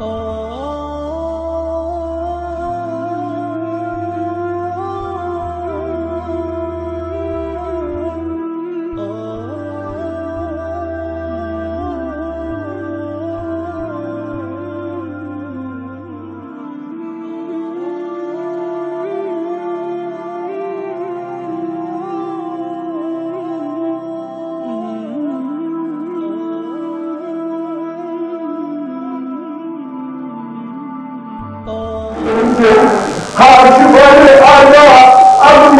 Oh. için karşı bari Allah Allah'ın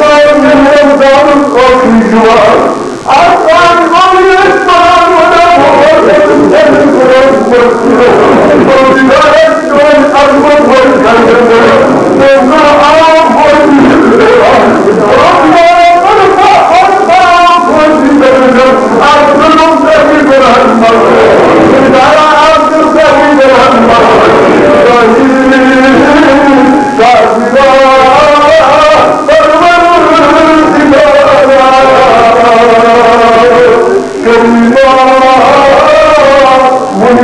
dağının dağının okuyucu var Allah'ın dağının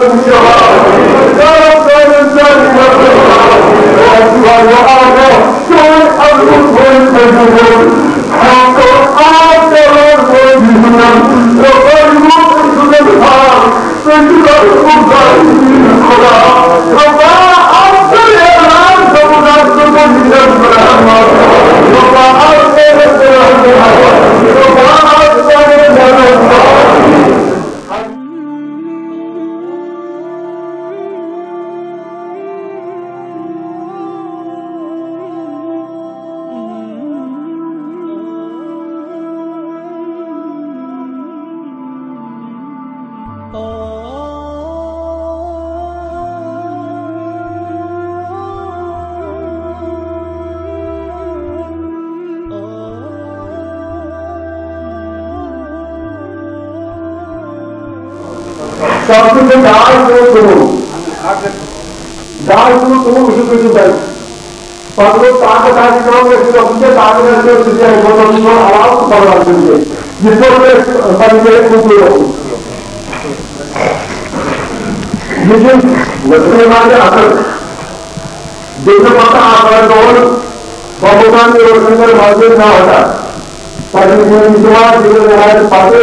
Thank you. شاہدوں سے دار سنو سنو دار سنو سنو مجھے کوئی سنو سنو پر وہ تاک اتاک اکرام کے سنو اپنے تاک اتاک اکرام کے سنو سنو سنو سنو سنو آواز کو پڑھا سنو سنو جس پر میں پڑھے خوب لے ہوں لیکن نسلے مانے آخر دیکھا پاتا آخر دور بابوکان کے روشنگر مانے نہ ہوتا پر انسوار جیسے نہائیت پاتے